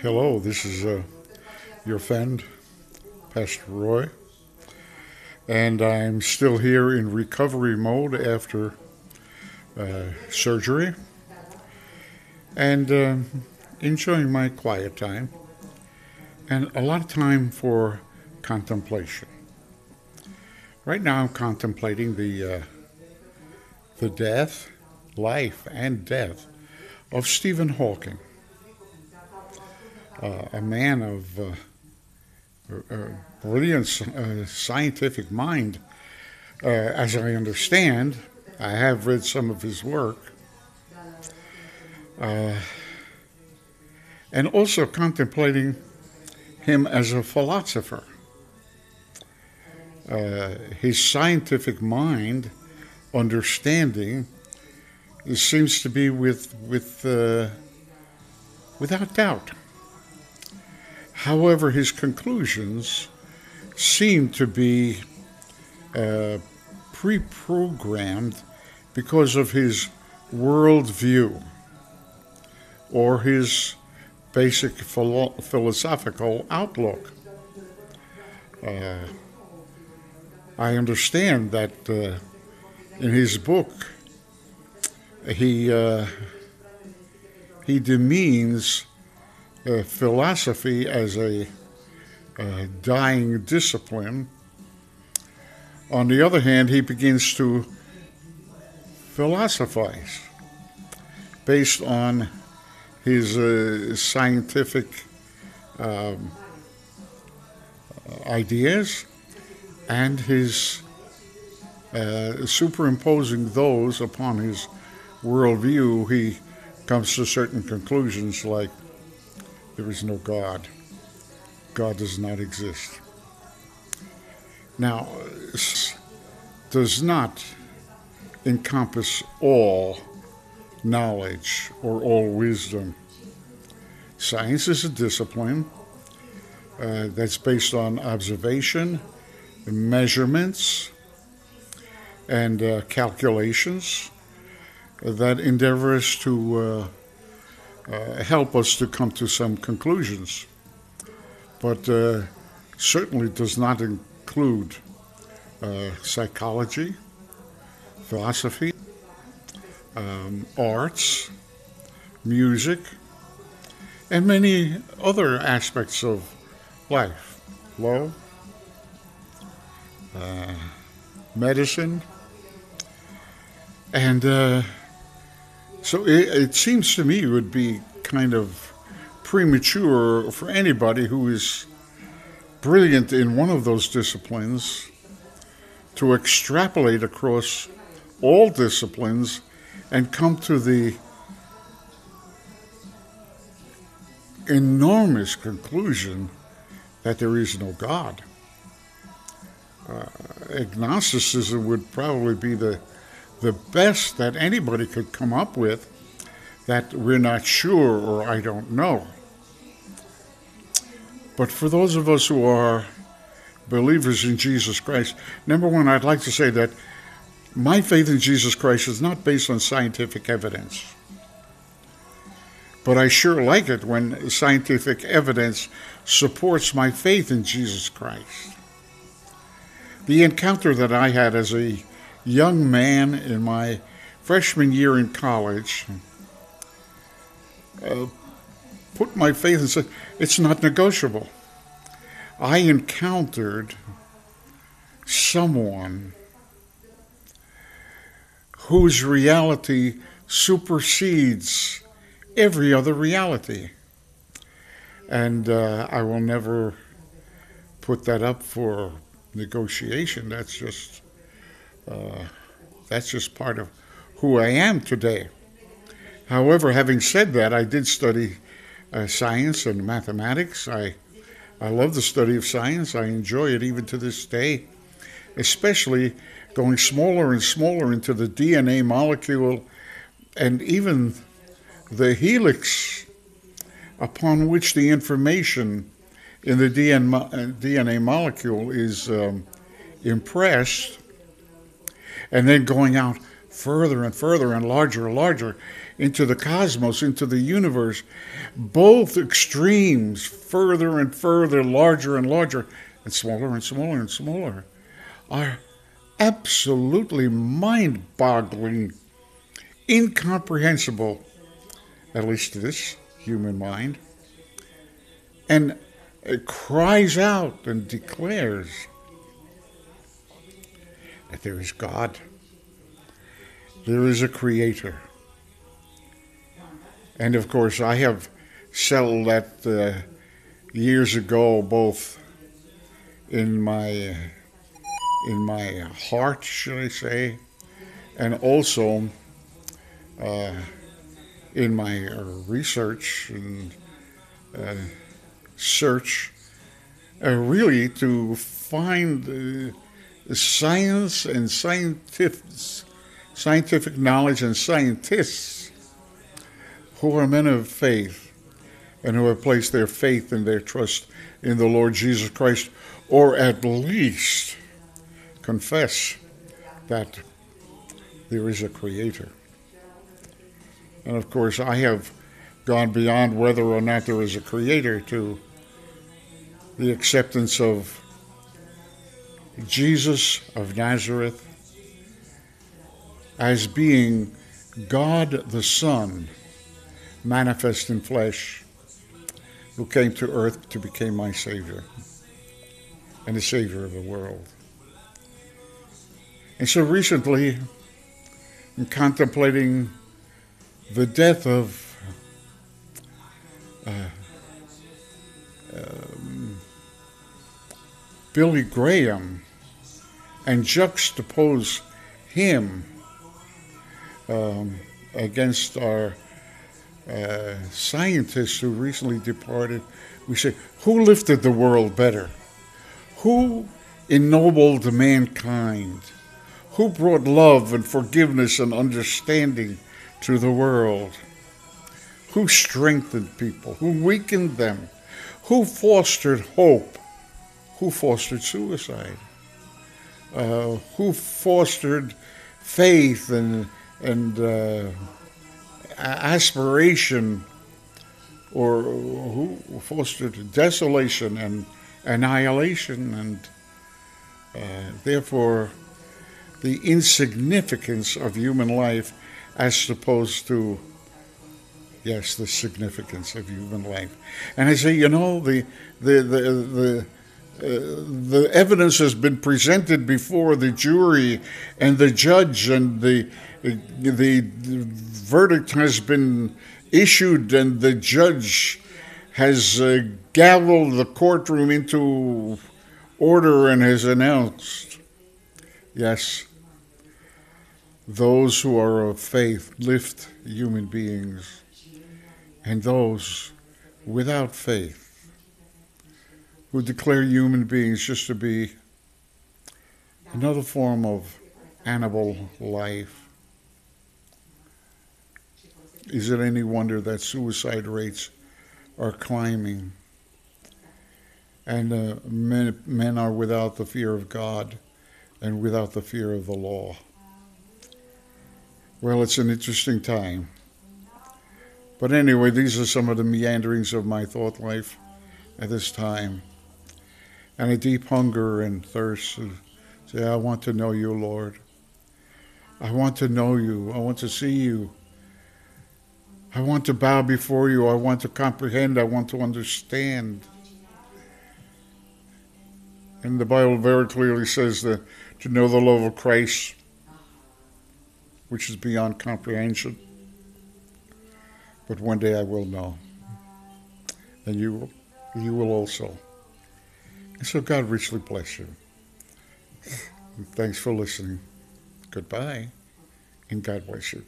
Hello, this is uh, your friend, Pastor Roy, and I'm still here in recovery mode after uh, surgery. And um enjoying my quiet time and a lot of time for contemplation. Right now, I'm contemplating the uh, the death, life, and death of Stephen Hawking uh, a man of uh, a brilliant uh, scientific mind. Uh, as I understand, I have read some of his work. Uh, and also contemplating him as a philosopher. Uh, his scientific mind, understanding, seems to be with, with, without doubt. However, his conclusions seem to be uh, pre programmed because of his worldview or his basic philo- philosophical outlook. Uh, I understand that uh, in his book, he uh, he demeans uh, philosophy as a uh, dying discipline. On the other hand, he begins to philosophize based on his uh, scientific um, ideas and his uh, superimposing those upon his worldview, he comes to certain conclusions like there is no God. God does not exist. Now, does not encompass all knowledge or all wisdom. Science is a discipline uh, that's based on observation, measurements, and uh, calculations that endeavors to uh, help us to come to some conclusions, but uh, certainly does not include uh, psychology, philosophy, um, arts, music, and many other aspects of life. Love, uh, medicine, and uh, so it, it seems to me it would be kind of premature for anybody who is brilliant in one of those disciplines to extrapolate across all disciplines and come to the enormous conclusion that there is no God. Uh, agnosticism would probably be the the best that anybody could come up with that we're not sure or I don't know. But for those of us who are believers in Jesus Christ, number one, I'd like to say that my faith in Jesus Christ is not based on scientific evidence. But I sure like it when scientific evidence supports my faith in Jesus Christ. The encounter that I had as a young man in my freshman year in college uh, put my faith and said, it's not negotiable. I encountered someone whose reality supersedes every other reality. And uh, I will never put that up for negotiation. That's just uh, that's just part of who I am today. However, having said that, I did study uh, science and mathematics. I, I love the study of science. I enjoy it even to this day, especially going smaller and smaller into the DNA molecule and even the helix upon which the information in the DNA, molecule is um, impressed and then going out further and further and larger and larger into the cosmos, into the universe. Both extremes, further and further, larger and larger, and smaller and smaller and smaller, are absolutely mind boggling, incomprehensible, at least to this human mind, and it cries out and declares that there is God, there is a creator. And of course, I have settled that uh, years ago, both in my in my heart, should I say, and also uh, in my uh, research and uh, search, uh, really to find science and scientific, scientific knowledge and scientists who are men of faith and who have placed their faith and their trust in the Lord Jesus Christ, or at least confess that there is a creator. And of course, I have gone beyond whether or not there is a creator to the acceptance of Jesus of Nazareth as being God the Son, manifest in flesh, who came to earth to become my Savior and the Savior of the world. And so recently, in contemplating the death of uh, um, Billy Graham, and juxtapose him um, against our uh, scientists who recently departed, we say, who lifted the world better? Who ennobled mankind? Who brought love and forgiveness and understanding to the world? Who strengthened people? Who weakened them? Who fostered hope? Who fostered suicide? Uh, who fostered faith and and uh, aspiration, or who fostered desolation and annihilation, and uh, therefore the insignificance of human life as opposed to yes the significance of human life. And i say you know the the the, the the evidence has been presented before the jury and the judge, and the the verdict has been issued, and the judge has uh, gavelled the courtroom into order and has announced, yes, those who are of faith lift human beings, and those without faith who declare human beings just to be another form of animal life. Is it any wonder that suicide rates are climbing and uh, men, men are without the fear of God and without the fear of the law? Well, it's an interesting time. But anyway, these are some of the meanderings of my thought life at this time and a deep hunger and thirst. And Say, I want to know you, Lord. I want to know you. I want to see you. I want to bow before you. I want to comprehend. I want to understand. And the Bible very clearly says that to know the love of Christ, which is beyond comprehension. But one day I will know. And you will, you will also. So God richly bless you. Thanks for listening. Goodbye, and God bless you.